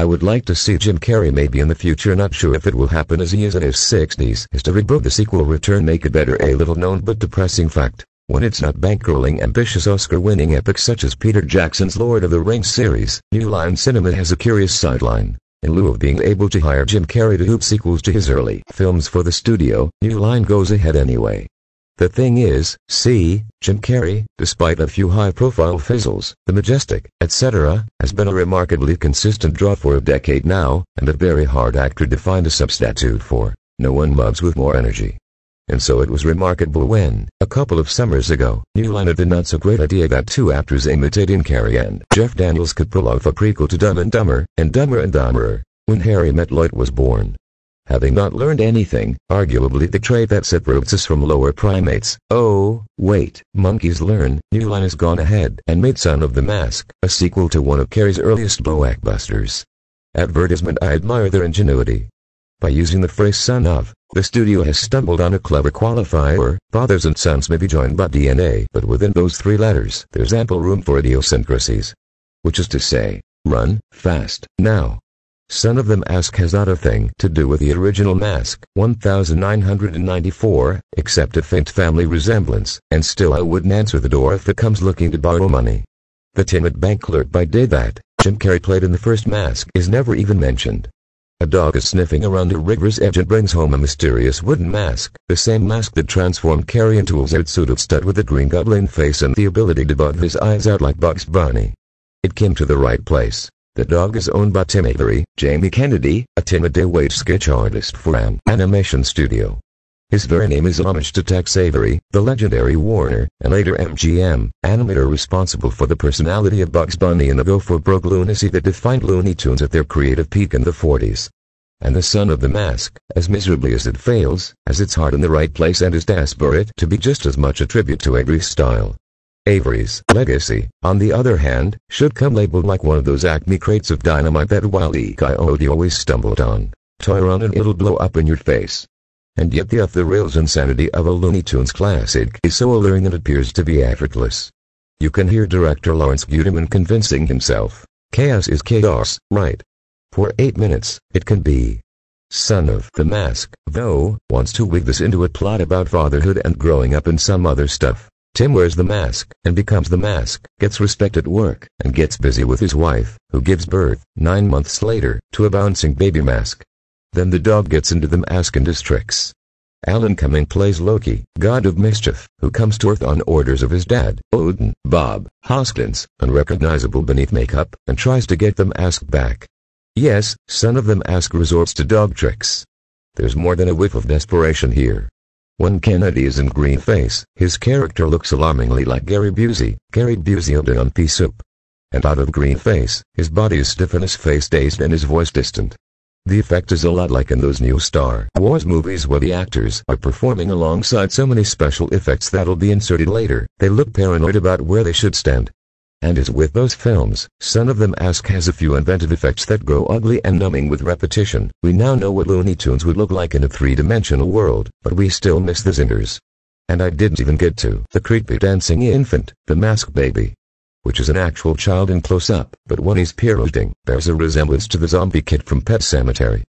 I would like to see Jim Carrey maybe in the future not sure if it will happen as he is in his 60s. History book the sequel return make it better a little known but depressing fact. When it's not bankrolling ambitious Oscar-winning epics such as Peter Jackson's Lord of the Rings series, New Line Cinema has a curious sideline. In lieu of being able to hire Jim Carrey to hoop sequels to his early films for the studio, New Line goes ahead anyway. The thing is, see, Jim Carrey, despite a few high-profile fizzles, The Majestic, etc., has been a remarkably consistent draw for a decade now, and a very hard actor to find a substitute for. No one mugs with more energy. And so it was remarkable when, a couple of summers ago, New Line had the not-so-great idea that two actors imitating Carrey and Jeff Daniels could pull off a prequel to Dumb and Dumber, and Dumber and Dumberer, when Harry Met Lloyd was born having not learned anything, arguably the trait that separates us from lower primates. Oh, wait, monkeys learn. New Line has gone ahead and made Son of the Mask, a sequel to one of Carrey's earliest blockbusters. Advertisement I admire their ingenuity. By using the phrase son of, the studio has stumbled on a clever qualifier, fathers and sons may be joined by DNA, but within those three letters, there's ample room for idiosyncrasies. Which is to say, run, fast, now. Son of the Mask has not a thing to do with the original Mask, 1994, except a faint family resemblance, and still I wouldn't answer the door if it comes looking to borrow money. The timid bank clerk by day that Jim Carrey played in the first Mask is never even mentioned. A dog is sniffing around a river's edge and brings home a mysterious wooden mask, the same mask that transformed Carrey into a suit of stud with a green goblin face and the ability to bug his eyes out like Bugs Bunny. It came to the right place. The dog is owned by Tim Avery, Jamie Kennedy, a Timothy Wade sketch artist for an animation studio. His very name is homage to Tex Avery, the legendary Warner, and later MGM, animator responsible for the personality of Bugs Bunny and the go-for-broke lunacy that defined Looney Tunes at their creative peak in the 40s. And the son of the mask, as miserably as it fails, has its heart in the right place and is desperate to be just as much a tribute to Avery's style. Avery's legacy, on the other hand, should come labeled like one of those Acme crates of dynamite that Wile. Coyote always stumbled on. Toy and it'll blow up in your face. And yet the off-the-rails insanity of a Looney Tunes classic is so alluring it appears to be effortless. You can hear director Lawrence Guterman convincing himself, chaos is chaos, right? For eight minutes, it can be. Son of the Mask, though, wants to wig this into a plot about fatherhood and growing up and some other stuff. Tim wears the mask and becomes the mask, gets respect at work, and gets busy with his wife, who gives birth, nine months later, to a bouncing baby mask. Then the dog gets into the mask and his tricks. Alan Cumming plays Loki, god of mischief, who comes to Earth on orders of his dad, Odin, Bob Hoskins, unrecognizable beneath makeup, and tries to get the mask back. Yes, son of the mask resorts to dog tricks. There's more than a whiff of desperation here. When Kennedy is in green face, his character looks alarmingly like Gary Busey, Gary Busey on pea soup. And out of green face, his body is stiff and his face dazed and his voice distant. The effect is a lot like in those new Star Wars movies where the actors are performing alongside so many special effects that'll be inserted later, they look paranoid about where they should stand. And as with those films, Son of the Mask has a few inventive effects that grow ugly and numbing with repetition. We now know what Looney Tunes would look like in a three-dimensional world, but we still miss the zingers. And I didn't even get to the creepy dancing infant, the mask baby. Which is an actual child in close-up, but when he's pirouetting, bears a resemblance to the zombie kid from Pet Sematary.